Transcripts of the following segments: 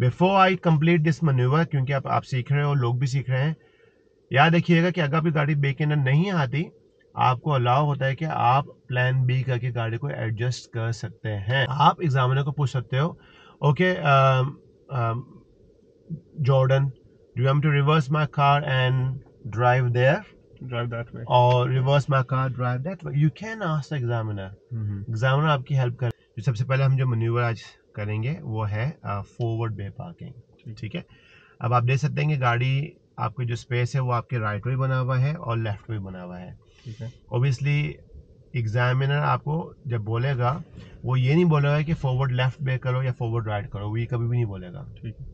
Before I complete this manoeuvre क्योंकि आप आप सीख रहे हो लोग भी सीख रहे हैं याद रखिएगा कि अगर आपकी गाड़ी बे के अंदर नहीं आती आपको अलाउ होता है कि आप प्लान बी करके गाड़ी को एडजस्ट कर सकते हैं। आप एग्जामिनर को पूछ सकते हो okay Jordan do am to reverse my car and drive there drive that way. और reverse my car drive that you can ask examiner mm-hmm. Examiner आपकी हेल्प कर सबसे पहले हम जो मनूवर आज करेंगे वो है फॉरवर्ड बे पार्किंग ठीक है? अब आप देख सकते हैं कि गाड़ी आपकी जो स्पेस है वो आपके राइट में बना हुआ है और लेफ़्ट में बना हुआ है। ठीक है। ओबियसली एग्जामिनर आपको जब बोलेगा वो ये नहीं बोलेगा कि फॉरवर्ड लेफ़्ट बे करो या फॉरवर्ड राइट करो वो ये कभी भी नहीं बोलेगा। ठीक है।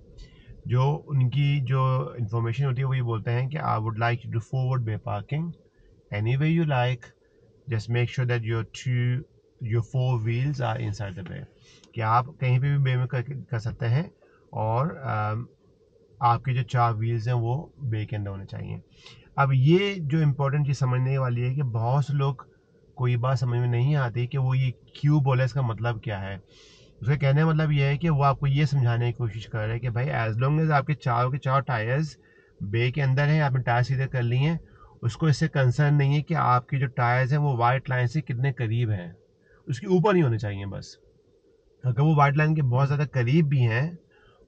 जो उनकी जो इंफॉर्मेशन होती है वो ये बोलते हैं कि I would like to forward bay parking anyway you like just make sure that your two your four wheels are inside the bay कि आप कहीं पे भी बे कर, कर सकते हैं और आपके जो चार व्हील्स हैं वो बे के अंदर होने चाहिए। अब ये जो इम्पोर्टेंट चीज़ समझने वाली है कि बहुत से लोग को ये बात समझ में नहीं आती कि वो ये क्यों बोले इसका मतलब क्या है। उसका कहने का मतलब ये है कि वो आपको ये समझाने की कोशिश कर रहे हैं कि भाई एज लॉन्ग एज आपके चारों के चार टायर्स बे के अंदर हैं आपने टायर सीधे कर लिए हैं उसको इससे कंसर्न नहीं है कि आपके जो टायर्स हैं वो वाइट लाइन से कितने करीब हैं। उसके ऊपर नहीं होने चाहिए बस। अगर वो वाइट लाइन के बहुत ज़्यादा करीब भी हैं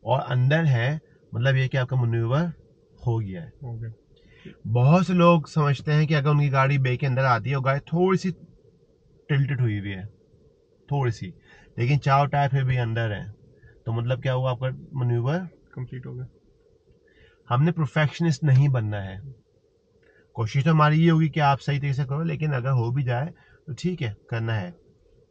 और अंदर है मतलब ये कि आपका मनूवर हो गया है। बहुत से लोग समझते हैं कि अगर उनकी गाड़ी बे के अंदर आती है और गाड़ी थोड़ी सी टिल्टेड हुई हुई है थोड़ी सी लेकिन चार टायर फिर भी अंदर है तो मतलब क्या हुआ आपका मनूवर कंप्लीट हो गया। हमने प्रोफेक्शनिस्ट नहीं बनना है। कोशिश तो हमारी ये होगी कि आप सही तरीके से करो लेकिन अगर हो भी जाए तो ठीक है करना है।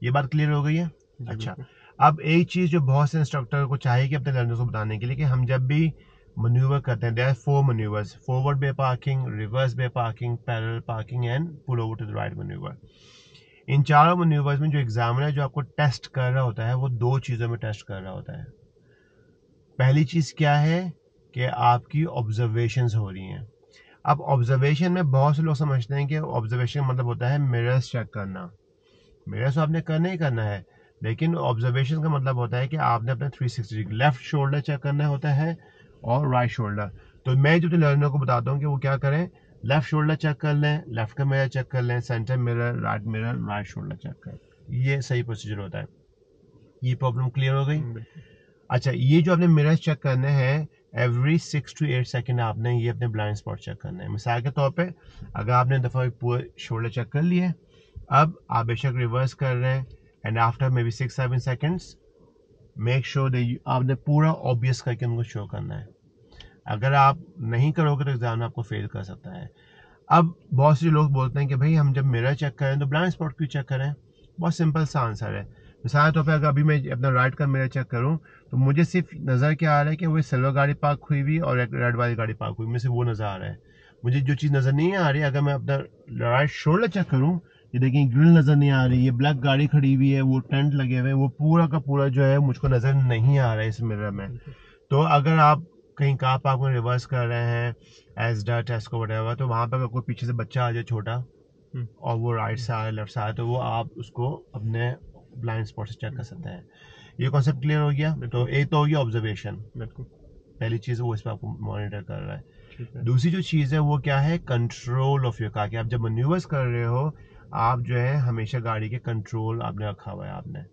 ये बात क्लियर हो गई है? अच्छा। अब एक चीज़ जो बहुत से इंस्ट्रक्टर को चाहिए कि अपने लर्नर्स को बताने के लिए कि हम जब भी मनूवर करते हैं there four manoeuvres forward bay parking reverse bay parking parallel parking and pull over to the right manoeuvre इन चारों मनूवर्स में जो एग्जामिनर जो आपको टेस्ट कर रहा होता है, वो दो चीज़ों में टेस्ट कर रहा होता है। पहली चीज़ क्या है कि आपकी ऑब्जर्वेशंस हो रही हैं। अब ऑब्जर्वेशन में बहुत से लोग समझते हैं कि ऑब्जर्वेशन मतलब होता है मिरर्स चेक करना। मिरर्स तो आपने करना ही करना है। लेकिन ऑब्जर्वेशन का मतलब होता है कि आपने अपने 360 डिग्री लेफ़्ट शोल्डर चेक करना होता है और राइट शोल्डर तो मैं जो लर्नर को बताता हूँ कि वो क्या करें लेफ़्ट शोल्डर चेक कर लें लेफ़्ट का मिरर चेक कर लें centre mirror right mirror right shoulder check कर। ये सही प्रोसीजर होता है। ये प्रॉब्लम क्लियर हो गई? अच्छा ये जो आपने मिरर्स चेक करने हैं every six to eight second आपने ये अपने ब्लाइंड स्पॉट चेक करना है। मिसाल के तौर पे अगर आपने दफ़ा पूरे शोल्डर चेक कर लिए अब आप बेशक रिवर्स कर रहे हैं and after maybe six seven seconds make sure they आपने पूरा ऑब्वियस करके उनको शो करना है। अगर आप नहीं करोगे तो एग्ज़ाम आपको फेल कर सकता है। अब बहुत से लोग बोलते हैं कि भाई हम जब मिरर चेक करें तो ब्लाइंड स्पॉट क्यों चेक करें? बहुत सिंपल सा आंसर है। मिसाल तौर पर अगर अभी मैं अपना राइट का मिरर चेक करूँ तो मुझे सिर्फ़ नज़र क्या आ रहा है कि वो सिल्वर गाड़ी पार्क हुई हुई और रेड वाली गाड़ी पार्क हुई, मुझे वो नज़र आ रहा है। मुझे जो चीज़ नज़र नहीं आ रही, अगर मैं अपना राइट शोल्डर चेक करूँ ये देखिए ग्रिल नज़र नहीं आ रही ये ब्लैक गाड़ी खड़ी हुई है वो टेंट लगे हुए हैं वो पूरा का पूरा जो है मुझको नज़र नहीं आ रहा है इस मिरर में। तो अगर आप कहीं कार पार्क में रिवर्स कर रहे हैं एज डा टेस्ट को वटेवर तो वहाँ पर अगर कोई पीछे से बच्चा आ जाए छोटा हम्म। और वो राइट से आ रहा है लेफ़्ट से आ रहा है तो वो आप उसको अपने ब्लाइंड स्पॉट से चेक कर सकते हैं। ये कॉन्सेप्ट क्लियर हो गया? तो एक तो हो गया ऑब्जर्वेशन बिल्कुल। पहली चीज़ वो इस पर आपको मॉनिटर कर रहा है। है। दूसरी जो चीज़ है वो क्या है? कंट्रोल ऑफ़ योर कार कि आप जब मनूवर्स कर रहे हो आप जो है हमेशा गाड़ी के कंट्रोल आपने रखा हुआ है आपने।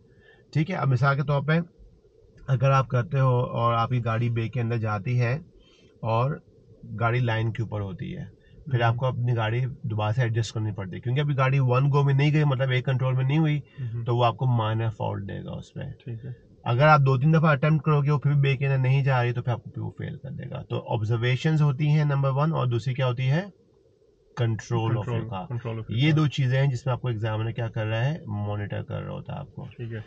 ठीक है अब मिसाल के तौर पे अगर आप करते हो और आपकी गाड़ी बे के अंदर जाती है और गाड़ी लाइन के ऊपर होती है फिर हम्म। आपको अपनी गाड़ी दोबारा से एडजस्ट करनी पड़ती है। क्योंकि अभी गाड़ी वन गो में नहीं गई मतलब एक कंट्रोल में नहीं हुई हम्म, तो वो आपको माइनर फॉल्ट देगा उसमें। ठीक है। अगर आप दो तीन दफ़ा अटेम्प्ट करोगे वो फिर भी बे के अंदर नहीं जा रही तो फिर आपको वो फेल कर देगा। तो ऑब्जर्वेशन होती हैं नंबर वन और दूसरी क्या होती है? कंट्रोल ऑफ़ ऑफ़ ये दो चीज़ें हैं जिसमें आपको एग्जामिनर क्या कर रहा है मॉनिटर कर रहा होता है आपको। ठीक है।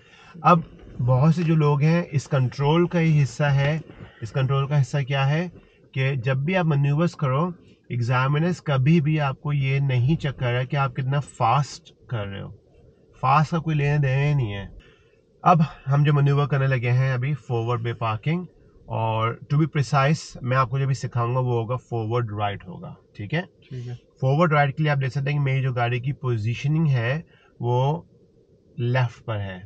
अब बहुत से जो लोग हैं इस कंट्रोल का ही हिस्सा है। इस कंट्रोल का हिस्सा क्या है कि जब भी आप मनूवर्स करो एग्जामिनर्स कभी भी आपको ये नहीं चेक कर रहा है कि आप कितना फास्ट कर रहे हो। फास्ट का कोई लेने देने नहीं है। अब हम जो मनूवर करने लगे हैं अभी फॉरवर्ड बे पार्किंग और टू बी प्रिसाइस मैं आपको जो भी सिखाऊँगा वो होगा फॉरवर्ड राइट होगा। ठीक है? ठीक है। फॉरवर्ड राइट के लिए आप देख सकते हैं कि मेरी जो गाड़ी की पोजीशनिंग है वो लेफ़्ट पर है।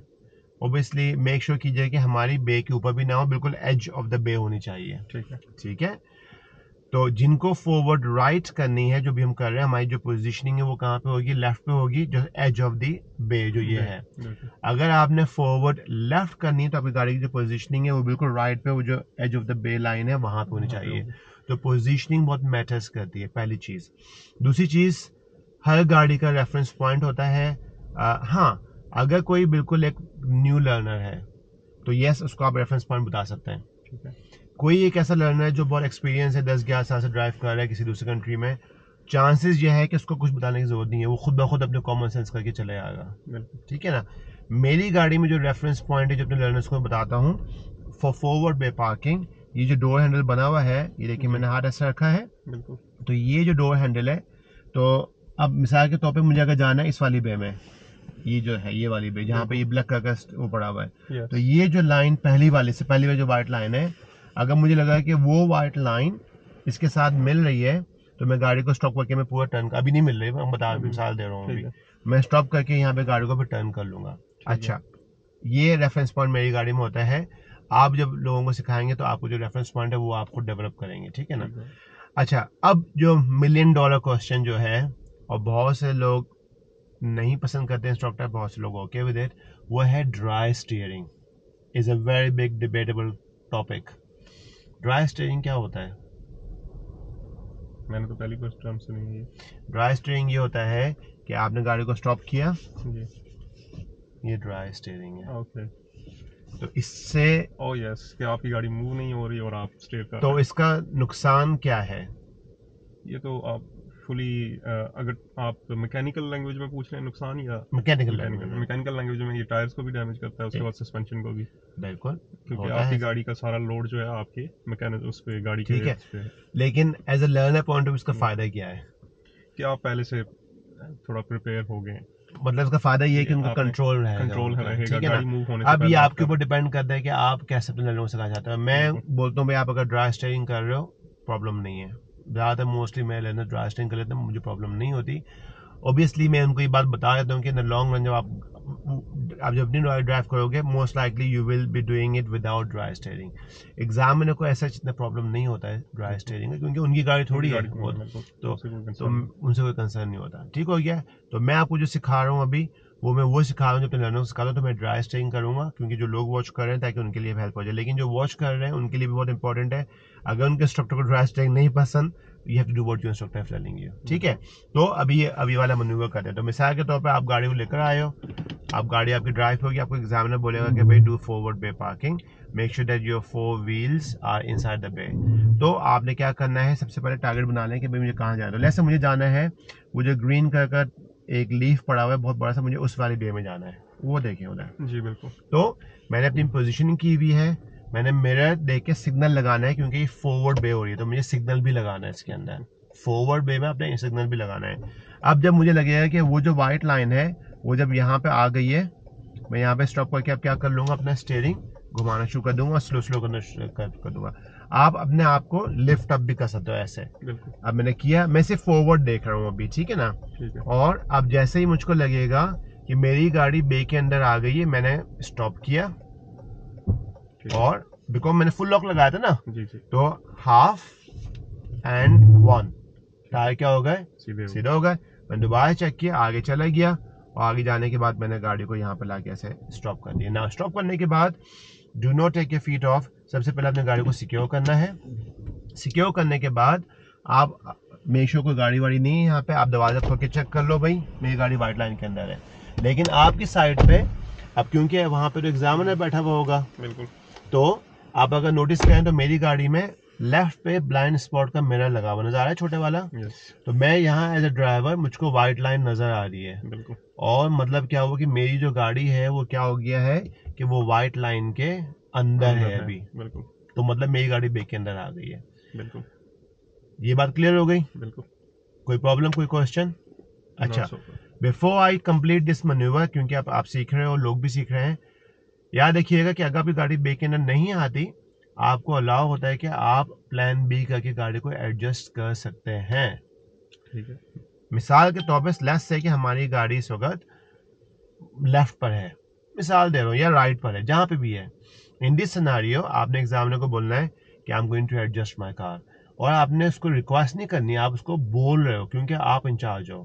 ओबियसली मेक श्योर कीजिए कि हमारी बे के ऊपर भी ना हो बिल्कुल एज ऑफ़ द बे होनी चाहिए। ठीक है। ठीक है? तो जिनको फॉरवर्ड राइट करनी है जो भी हम कर रहे हैं हमारी जो पोजीशनिंग है वो कहाँ पे होगी? लेफ़्ट पे होगी जो एज ऑफ़ दी बे जो ये है। अगर आपने फॉरवर्ड लेफ़्ट करनी है तो आपकी गाड़ी की जो पोजीशनिंग है वो बिल्कुल राइट पे वो जो edge of the bay line है वहाँ पे होनी चाहिए। तो पोजीशनिंग बहुत मैटर्स करती है पहली चीज़। दूसरी चीज़ हर गाड़ी का रेफरेंस पॉइंट होता है। आ, हाँ अगर कोई बिल्कुल एक न्यू लर्नर है तो यस उसको आप रेफरेंस पॉइंट बता सकते हैं। ठीक है? कोई एक ऐसा लर्नर है जो बहुत एक्सपीरियंस है दस ग्यारह साल से ड्राइव कर रहा है किसी दूसरे कंट्री में चांसेस ये है कि उसको कुछ बताने की ज़रूरत नहीं है वो खुद ब खुद अपने कॉमन सेंस करके चले आएगा। ठीक है ना? मेरी गाड़ी में जो रेफरेंस पॉइंट है जो अपने लर्नर्स को बताता हूँ फॉर फॉरवर्ड बे पार्किंग ये जो डोर हैंडल बना हुआ है ये देखिए मैंने हाथ ऐसा रखा है। तो ये जो डोर हैंडल है तो अब मिसाल के तौर पे मुझे अगर जाना है इस वाली बे में ये जो है ये वाली बे जहाँ पे ये ब्लैक कलर का वो पड़ा हुआ है। तो ये जो लाइन पहली वाली से पहली वाली जो व्हाइट लाइन है अगर मुझे लगा कि वो व्हाइट लाइन इसके साथ मिल रही है तो मैं गाड़ी को स्टॉप करके मैं पूरा टर्न कर अभी नहीं मिल रही मैं बता अभी- मिसाल दे रहा हूँ मैं स्टॉप करके यहाँ पे गाड़ी को भी टर्न कर लूँगा। अच्छा। ये रेफरेंस पॉइंट मेरी गाड़ी में होता है आप जब लोगों को सिखाएँगे तो आपको जो रेफरेंस पॉइंट है वो आप खुद डेवलप करेंगे ठीक है ना? अच्छा अब जो मिलियन डॉलर क्वेश्चन जो है और बहुत से लोग नहीं पसंद करते इंस्ट्रक्टर बहुत से लोग ओके विद इट वो है dry steering is a very big debatable topic dry steering क्या होता है? मैंने तो पहली बार टर्म सुनी है। ड्राई स्टीयरिंग ये होता है कि आपने गाड़ी को स्टॉप किया ये ड्राई स्टीयरिंग है। ओके तो इससे ओ यस कि आपकी गाड़ी मूव नहीं हो रही और आप स्टे कर तो इसका नुकसान क्या है? ये तो आप फुली अगर आप मैकेनिकल लैंग्वेज में पूछ रहे हैं नुकसान या मैकेनिकल मैकेनिकल मैकेनिकल लैंग्वेज में ये टायर्स को भी डैमेज करता है उसके बाद सस्पेंशन को भी। बिल्कुल क्योंकि आपकी गाड़ी का सारा लोड जो है आपके मैकेनिक उस पे गाड़ी ठीक है। है। लेकिन as a learner point of इसका हम्म। फ़ायदा क्या है? कि आप पहले से थोड़ा प्रिपेयर हो गए मतलब इसका फ़ायदा ये है कि उनका कंट्रोल है कंट्रोल ठीक है ना? अब ये आपके ऊपर डिपेंड करता है कि आप कैसे अपने लोगों से कहा चाहते हो। मैं बोलता हूँ भाई आप अगर ड्राई स्टेयरिंग कर रहे हो प्रॉब्लम नहीं है। ज़्यादातर मोस्टली मैं लेना ड्राई स्टेयरिंग कर लेता हूँ मुझे प्रॉब्लम नहीं होती। ऑब्वियसली मैं उनको ये बात बता देता हूँ कि इन लॉन्ग रन जब आप आप जब अपनी ड्राइव करोगे most likely you will be doing it without dry steering examiner को ऐसा इतना प्रॉब्लम नहीं होता है ड्राई स्टेयरिंग क्योंकि उनकी गाड़ी थोड़ी है। तो- तो उनसे कोई कंसर्न नहीं होता। ठीक हो गया? तो मैं आपको जो सिखा रहा हूँ अभी वो मैं वो सिखा रहा हूँ जो अपने लर्नर को सिखा रहा हूँ तो मैं ड्राई स्टेइंग करूँगा क्योंकि जो लोग वॉच कर रहे हैं ताकि उनके लिए हेल्प हो जाए। लेकिन जो वॉच कर रहे हैं उनके लिए भी बहुत इंपॉर्टेंट है। अगर उनके इंस्ट्रक्टर को ड्राई स्टेइंग नहीं पसंद you have to do what your instructor is telling you ठीक है? तो अभी ये अभी वाला मनूवर करते हैं। तो मिसाल के तौर पे आप गाड़ी को लेकर आए हो। आप गाड़ी आपकी ड्राइव होगी आपको एग्जामिनर बोलेगा कि भाई do forward bay parking make sure that your four wheels are inside the bay तो आपने क्या करना है? सबसे पहले टारगेट बना लें कि भाई मुझे कहाँ जाना है। जैसे मुझे जाना है जो ग्रीन कलर का एक लीफ पड़ा हुआ है बहुत बड़ा सा मुझे उस वाली बे में जाना है। वो देखें उधर। जी बिल्कुल। तो मैंने अपनी पोजीशनिंग की हुई है। मैंने मिरर देख के सिग्नल लगाना है क्योंकि ये फॉरवर्ड बे हो रही है तो मुझे सिग्नल भी लगाना है इसके अंदर। फॉरवर्ड बे में अपने सिग्नल भी लगाना है। अब जब मुझे लगेगा कि वो जो वाइट लाइन है वो जब यहाँ पे आ गई है मैं यहाँ पे स्टॉप करके अब क्या कर लूँगा? अपना स्टेयरिंग घुमाना शुरू कर दूँगा स्लो स्लो करना कर, कर दूँगा। आप अपने आप को लिफ्ट अप भी कर सकते हो ऐसे। अब मैंने किया मैं सिर्फ़ फॉरवर्ड देख रहा हूँ अभी ठीक है ना? ठीक है। और अब जैसे ही मुझको लगेगा कि मेरी गाड़ी बे के अंदर आ गई है मैंने स्टॉप किया। और बिकॉज़ मैंने फुल लॉक लगाया था ना जी जी। तो हाफ़ एंड वन टायर क्या हो गए? सीधे हो। गए। मैंने दोबारा चेक किया आगे चला गया और आगे जाने के बाद मैंने गाड़ी को यहाँ पर लाके ऐसे स्टॉप कर दिया। ना स्टॉप करने के बाद do not take a feet off सबसे पहले अपने गाड़ी को सिक्योर करना है। सिक्योर करने के बाद आप मेशो को गाड़ी वाड़ी नहीं है यहाँ पे आप दरवाज़ा खोल के चेक कर लो भाई। मेरी गाड़ी व्हाइट लाइन के अंदर है। लेकिन आपकी साइड पे अब क्योंकि वहाँ पे तो एग्जामिनर बैठा हुआ होगा। बिल्कुल। तो आप अगर नोटिस करें तो मेरी गाड़ी में लेफ़्ट पे ब्लाइंड स्पॉट का मिरर लगा हुआ नज़र आ रहा है छोटे वाला। यस तो मैं यहाँ एज ए ड्राइवर मुझको व्हाइट लाइन नज़र आ रही है। बिल्कुल। और मतलब क्या हुआ कि मेरी जो गाड़ी है वो क्या हो गया है कि वो व्हाइट लाइन के अंदर अंदर है अभी। बिल्कुल। तो मतलब मेरी गाड़ी बेक के अंदर आ गई है। बिल्कुल। ये बात क्लियर हो गई? बिल्कुल। कोई प्रॉब्लम कोई क्वेश्चन अच्छा. Before I complete this manoeuvre क्योंकि आप आप सीख रहे हो लोग भी सीख रहे हैं याद रखिएगा कि अगर आपकी गाड़ी बे के अंदर नहीं आती आपको अलाउ होता है कि आप प्लान बी करके गाड़ी को एडजस्ट कर सकते हैं। ठीक है। मिसाल के तौर पर लेस से कि हमारी गाड़ी इस वक्त लेफ़्ट पर है। मिसाल दे रहा हूँ या राइट पर है जहाँ पे भी है। इन दिस सिनारियो आपने एग्जामिनर को बोलना है कि I am going to adjust my car और आपने उसको रिक्वेस्ट नहीं करनी आप उसको बोल रहे हो क्योंकि आप इंचार्ज हो।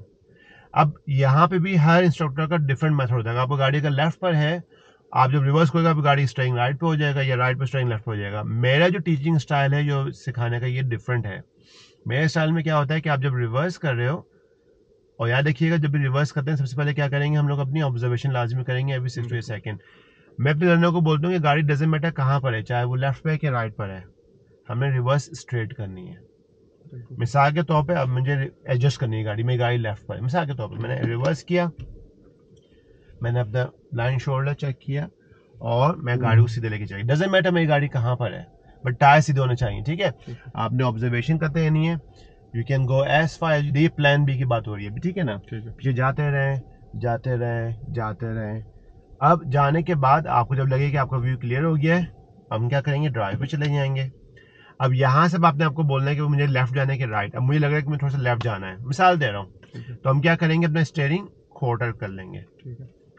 अब यहाँ पे भी हर इंस्ट्रक्टर का डिफरेंट मेथड होता है। आपको गाड़ी का लेफ़्ट पर है आप जब रिवर्स करोगे आप गाड़ी स्ट्राइंग राइट पे हो जाएगा या राइट पे स्ट्राइंग लेफ़्ट पे हो जाएगा। मेरा जो टीचिंग स्टाइल है जो सिखाने का ये डिफरेंट है। मेरे स्टाइल में क्या होता है कि आप जब रिवर्स कर रहे हो और याद रखिएगा जब भी रिवर्स करते हैं सबसे पहले क्या करेंगे हम लोग अपनी ऑब्जर्वेशन लाजमी करेंगे अभी सिक्स टू सेकेंड मैं अपने लर्नर को बोलता हूँ कि गाड़ी डजेंट मैटर कहाँ पर है चाहे वो लेफ़्ट पे है कि राइट पर है हमें रिवर्स स्ट्रेट करनी है। मिसाल के तौर पे अब मुझे एडजस्ट करनी है गाड़ी मेरी गाड़ी लेफ़्ट पर मिसाल के तौर पे मैंने रिवर्स किया मैंने अपना लाइन शोल्डर चेक किया और मैं गाड़ी को सीधे लेके चली। डजेंट मैटर मेरी गाड़ी कहाँ पर है बट टायर सीधे होने चाहिए ठीक है? आपने ऑब्जर्वेशन करते हैं। नहीं है you can go as far as ये प्लान बी की बात हो रही है ठीक है ना? पीछे जाते रहे जाते रहे जाते रहे। अब जाने के बाद आपको जब लगे कि आपका व्यू क्लियर हो गया है हम क्या करेंगे? ड्राइव पे चले जाएँगे। अब यहाँ से आपने आपको बोलना है कि मुझे लेफ़्ट जाने के राइट अब मुझे लग रहा है कि मुझे थोड़ा सा लेफ़्ट जाना है। मिसाल दे रहा हूँ। तो हम क्या करेंगे? अपना स्टेयरिंग खोटर कर लेंगे।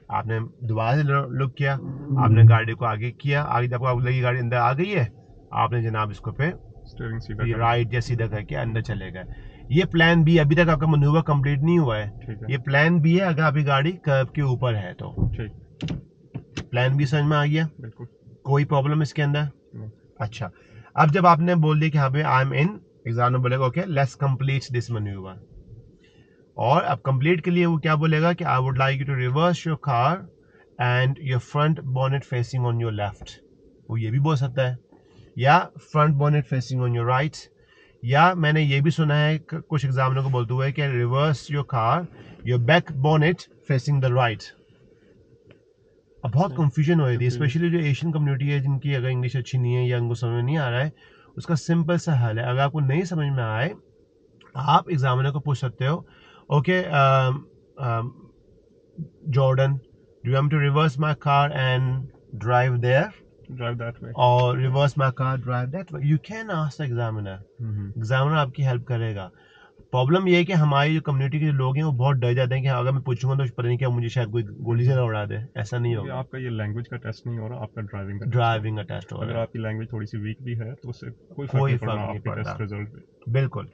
आपने दोबारा से लुक किया आपने गाड़ी को आगे किया आगे जब आपको लगी गाड़ी अंदर आ गई है। आपने जनाब इसको पे राइट या सीधा करके अंदर चले गए। ये प्लान बी अभी तक आपका मनूवर कंप्लीट नहीं हुआ है, ये प्लान बी है अगर आपकी गाड़ी कर्व के ऊपर है तो। प्लान बी समझ में आ गया? कोई प्रॉब्लम इसके अंदर? अच्छा। अब जब आपने बोल दिया कि हाँ भाई आई एम इन एग्ज़ाम में बोलेगा okay let's complete this manoeuvre और अब कंप्लीट के लिए वो क्या बोलेगा कि I would like you to reverse your car and your front bonnet facing on your left वो ये भी बोल सकता है। या front bonnet facing on your right या मैंने ये भी सुना है कुछ एग्जामिनर को बोलते हुए कि reverse your car your back bonnet facing the right अब बहुत कंफ्यूजन हो रही थी स्पेशली जो एशियन कम्युनिटी है जिनकी अगर इंग्लिश अच्छी नहीं है या उनको समझ नहीं आ रहा है उसका सिंपल सा हल है। अगर आपको नहीं समझ में आए आप एग्जामिनर को पूछ सकते हो okay Jordan do am to reverse my car and drive there drive that way. Or reverse my car drive that way? You can ask the examiner. Examiner आपकी हेल्प करेगा. प्रॉब्लम ये है कि हमारी जो कम्युनिटी के लोग हैं वो बहुत डर जाते हैं कि अगर मैं पूछूँगा तो पता नहीं क्या मुझे शायद कोई गोली से ना उड़ा दे. ऐसा नहीं होगा. आपका ये लैंग्वेज का टेस्ट नहीं हो रहा आपका ड्राइविंग का ड्राइविंग का टेस्ट हो रहा है. अगर आपकी लैंग्वेज थोड़ी सी वीक भी है तो उससे कोई कोई फ़र्क नहीं पड़ता बिल्कुल.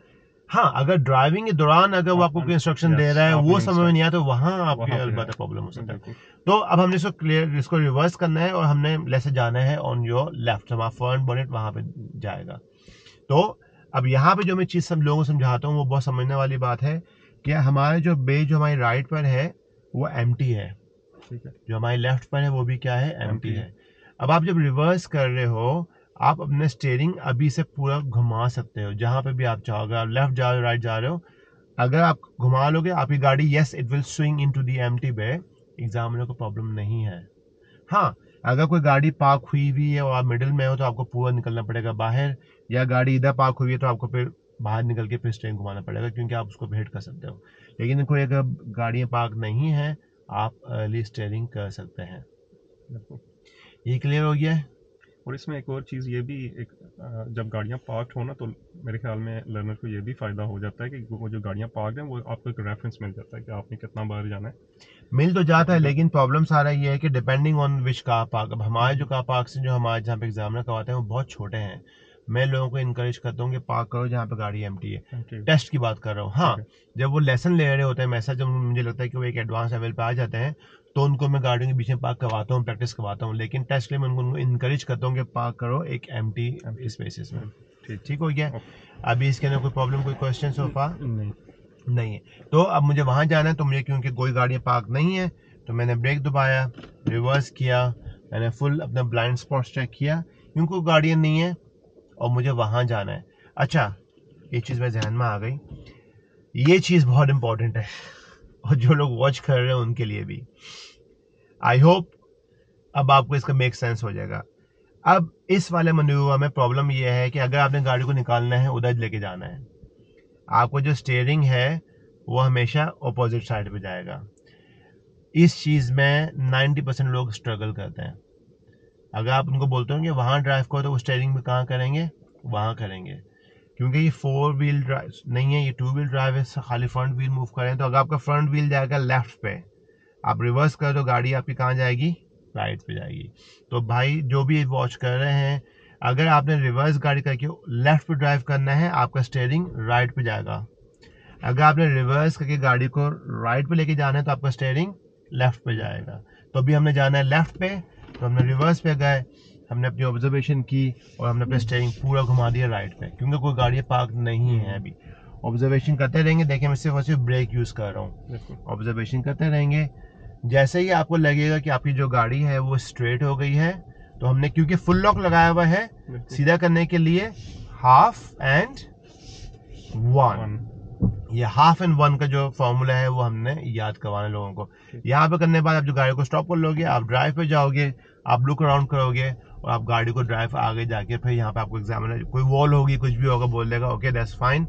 हाँ अगर ड्राइविंग के दौरान अगर वो आपको कोई इंस्ट्रक्शन दे रहा है वो समझ में नहीं आया तो वहाँ आपके अलबत्त प्रॉब्लम हो सकता है। तो अब हमने इसको क्लियर इसको रिवर्स करना है और हमने लेसे जाना है ऑन योर लेफ़्ट हमारा फ्रंट बोनेट वहाँ पे जाएगा। तो अब यहाँ पे जो मैं चीज़ सब लोगों को समझाता हूँ वो बहुत समझने वाली बात है कि हमारे जो बे जो हमारी राइट पर है वो एम है। जो हमारी लेफ़्ट पर है वो भी क्या है? एम है। अब आप जब रिवर्स कर रहे हो आप अपने स्टेयरिंग अभी से पूरा घुमा सकते हो। जहाँ पे भी आप चाहो अगर आप लेफ़्ट जा रहे हो राइट जा रहे हो, अगर आप घुमा लोगे, आपकी गाड़ी yes it will swing into the empty bay examiner को प्रॉब्लम नहीं है। हाँ अगर कोई गाड़ी पार्क हुई हुई है और आप मिडिल में हो तो आपको पूरा निकलना पड़ेगा बाहर, या गाड़ी इधर पार्क हुई है तो आपको फिर बाहर निकल के फिर स्टेयरिंग घुमाना पड़ेगा, क्योंकि आप उसको भेंट कर सकते हो। लेकिन कोई अगर गाड़ियाँ पार्क नहीं है, आप अर्ली स्टेयरिंग कर सकते हैं। ये क्लियर हो गया? है और इसमें एक और चीज़ ये भी एक जब गाड़ियाँ पार्क हो ना तो मेरे ख्याल में लर्नर को ये भी फ़ायदा हो जाता है कि वो जो गाड़ियाँ पार्क हैं वो आपको एक रेफरेंस मिल जाता है कि आपने कितना बार जाना है। मिल तो जाता है लेकिन प्रॉब्लम सारा ये है कि depending on which car park अब हमारे जो कार पार्क जो हमारे जहाँ पे एग्ज़ाम करवाते हैं वो बहुत छोटे हैं। मैं लोगों को इनकरेज करता हूँ कि पार्क करो जहाँ पे गाड़ी एम है। टेस्ट की बात कर रहा हूँ। हाँ जब वो लेसन ले रहे होते हैं मैसेज जब मुझे लगता है कि वो एक एडवांस लेवल पे आ जाते हैं तो उनको मैं गाड़ियों के बीच में पार्क करवाता हूँ प्रैक्टिस करवाता हूँ लेकिन टेस्ट के लिए मैं उनको इनकरेज करता हूँ कि पार्क करो एक एम टी स्पेसिस में। ठीक हो गया? अभी इसके अंदर कोई प्रॉब्लम कोई क्वेश्चन सोफा नहीं। नहीं। है। तो अब मुझे वहाँ जाना है तो मुझे क्योंकि कोई गाड़ियाँ पार्क नहीं है तो मैंने ब्रेक दबाया रिवर्स किया मैंने फुल अपना ब्लाइंड स्पॉट चेक किया क्योंकि गाड़ियाँ नहीं है और मुझे वहाँ जाना है। अच्छा ये चीज़ मेरे जहन में आ गई। ये चीज़ बहुत इंपॉर्टेंट है। और जो लोग वॉच कर रहे हैं उनके लिए भी। आई होप अब आपको इसका मेक सेंस हो जाएगा। अब इस वाले मनूवा में प्रॉब्लम यह है कि अगर आपने गाड़ी को निकालना है, उधर लेके जाना है। आपको जो स्टेयरिंग है, वो हमेशा अपोजिट साइड पे जाएगा। इस चीज़ में 90 परसेंट लोग स्ट्रगल करते हैं। अगर आप उनको बोलते हो कि वहाँ ड्राइव करो तो वो स्टेयरिंग में कहाँ करेंगे? वहाँ करेंगे। क्योंकि ये फोर व्हील ड्राइव नहीं है, ये टू व्हील ड्राइव है, खाली फ्रंट व्हील मूव करें तो अगर आपका फ्रंट व्हील जाएगा लेफ़्ट पे, आप रिवर्स करें तो गाड़ी आपकी कहाँ जाएगी? राइट पे जाएगी। तो भाई, जो भी वॉच कर रहे हैं, अगर आपने रिवर्स गाड़ी करके लेफ़्ट पे ड्राइव करना है, आपका स्टेयरिंग राइट पे जाएगा। अगर आपने रिवर्स करके गाड़ी को राइट पे लेके जाना है तो आपका स्टेयरिंग लेफ़्ट पे जाएगा। तो अभी हमने जाना है लेफ़्ट पे तो हमने रिवर्स पे गए। हमने अपनी ऑब्जर्वेशन की और हमने अपना स्टेयरिंग पूरा घुमा दिया राइट पे क्योंकि कोई गाड़ी पार्क नहीं है अभी। ऑब्जर्वेशन करते रहेंगे देखिए मैं सिर्फ़ और सिर्फ़ ब्रेक यूज़ कर रहा हूँ। ऑब्जर्वेशन करते रहेंगे। जैसे ही आपको लगेगा कि आपकी जो गाड़ी है वो स्ट्रेट हो गई है तो हमने क्योंकि फुल लॉक लगाया हुआ है सीधा करने के लिए हाफ़ एंड वन ये हाफ़ एंड वन का जो फॉर्मूला है वो हमने याद करवाना लोगों को। यहाँ पे करने के बाद आप जो गाड़ी को स्टॉप कर लोगे आप ड्राइव पे जाओगे आप लुक अराउंड करोगे और आप गाड़ी को ड्राइव आगे जाके फिर यहाँ पे आपको एग्जामिनर कोई वॉल होगी कुछ भी होगा बोल देगा okay that's fine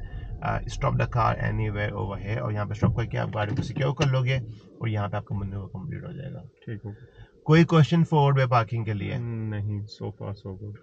stop the car anyway over है और यहाँ पे स्टॉप करके आप गाड़ी को सिक्योर कर लोगे और यहाँ पे आपका मंदिर कंप्लीट हो जाएगा। ठीक है कोई क्वेश्चन फॉरवर्ड वे पार्किंग के लिए? नहीं सो फार सो गुड